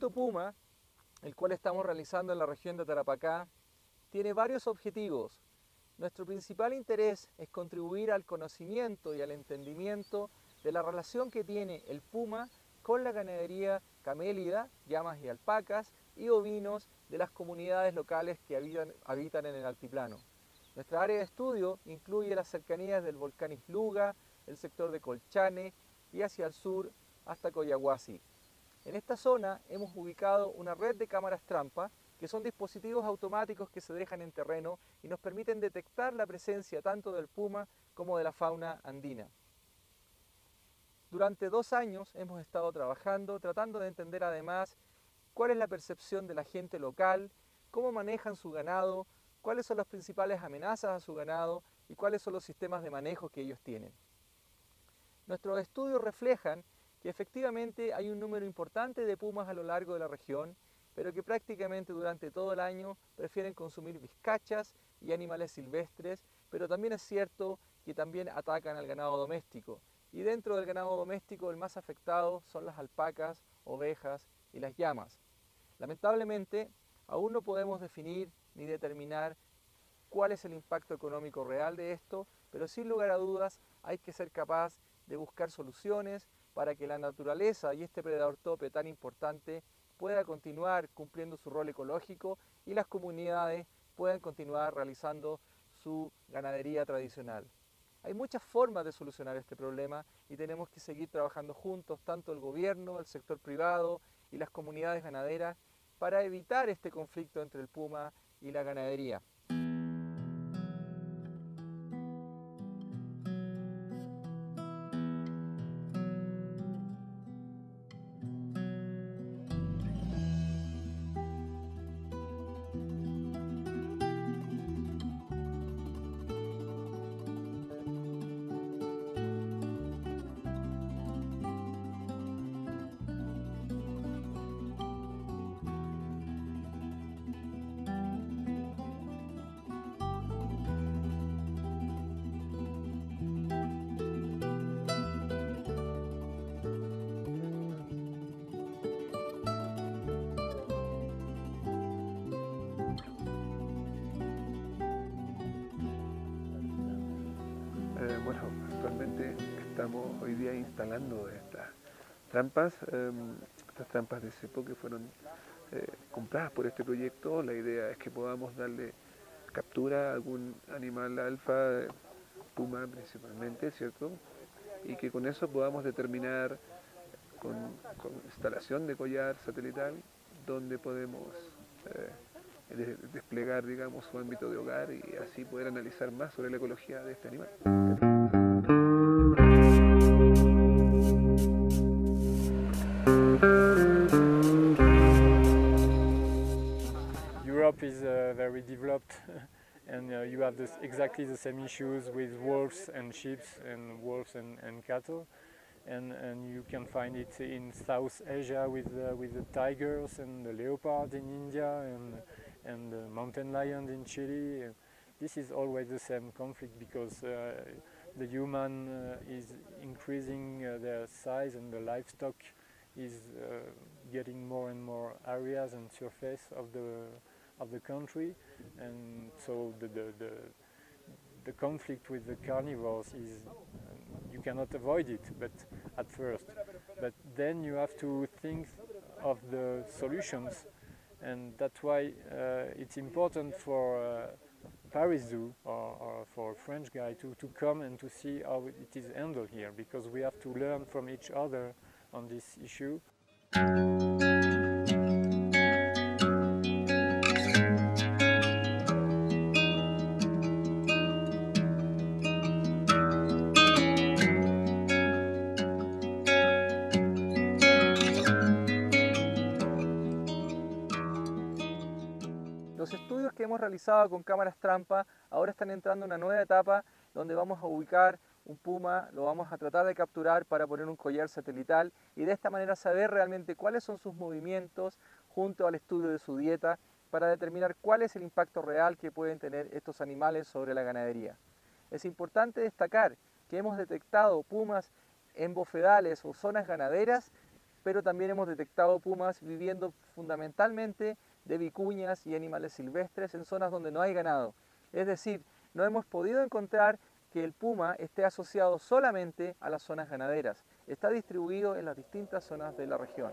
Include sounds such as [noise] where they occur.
proyecto Puma, el cual estamos realizando en la región de Tarapacá, tiene varios objetivos. Nuestro principal interés es contribuir al conocimiento y al entendimiento de la relación que tiene el puma con la ganadería camélida, llamas y alpacas, y ovinos de las comunidades locales que habitan, habitan en el altiplano. Nuestra área de estudio incluye las cercanías del volcán Isluga, el sector de Colchane y hacia el sur hasta Coyahuasi. En esta zona hemos ubicado una red de cámaras trampa que son dispositivos automáticos que se dejan en terreno y nos permiten detectar la presencia tanto del puma como de la fauna andina. Durante dos años hemos estado trabajando tratando de entender además cuál es la percepción de la gente local, cómo manejan su ganado, cuáles son las principales amenazas a su ganado y cuáles son los sistemas de manejo que ellos tienen. Nuestros estudios reflejan que efectivamente hay un número importante de pumas a lo largo de la región pero que prácticamente durante todo el año prefieren consumir vizcachas y animales silvestres, pero también es cierto que también atacan al ganado doméstico. Y dentro del ganado doméstico el más afectado son las alpacas, ovejas y las llamas. Lamentablemente, aún no podemos definir ni determinar cuál es el impacto económico real de esto, pero sin lugar a dudas hay que ser capaz de buscar soluciones para que la naturaleza y este predador tope tan importante pueda continuar cumpliendo su rol ecológico y las comunidades puedan continuar realizando su ganadería tradicional. Hay muchas formas de solucionar este problema y tenemos que seguir trabajando juntos, tanto el gobierno, el sector privado y las comunidades ganaderas, para evitar este conflicto entre el puma y la ganadería. Bueno, actualmente estamos hoy día instalando estas trampas, em, estas trampas de cepo que fueron eh, compradas por este proyecto. La idea es que podamos darle captura a algún animal alfa, puma principalmente, ¿cierto? Y que con eso podamos determinar con, instalación de collar satelital dónde podemos eh, desplegar, digamos, su ámbito de hogar y así poder analizar más sobre la ecología de este animal. Europe is uh, very developed [laughs] and uh, you have this, exactly the same issues with wolves and sheep and wolves and, and cattle. And, and, you can find it in South Asia with, uh, with the tigers and the leopard in India and, and the mountain lions in Chile. This is always the same conflict because uh, the human uh, is increasing uh, their size and the livestock is getting more and more areas and surface of the of the country, and so the, the, the, the conflict with the carnivores is, you cannot avoid it, but at first. But then you have to think of the solutions, and that's why uh, it's important for uh, Paris Zoo or, or, for a French guy to, to come and to see how it is handled here, because we have to learn from each other on this issue. Los estudios que hemos realizado con cámaras trampa ahora están entrando en una nueva etapa donde vamos a ubicar un puma, lo vamos a tratar de capturar para poner un collar satelital y de esta manera saber realmente cuáles son sus movimientos junto al estudio de su dieta para determinar cuál es el impacto real que pueden tener estos animales sobre la ganadería. Es importante destacar que hemos detectado pumas en bofedales o zonas ganaderas pero también hemos detectado pumas viviendo fundamentalmente de vicuñas y animales silvestres en zonas donde no hay ganado. Es decir, no hemos podido encontrar que el puma esté asociado solamente a las zonas ganaderas. Está distribuido en las distintas zonas de la región.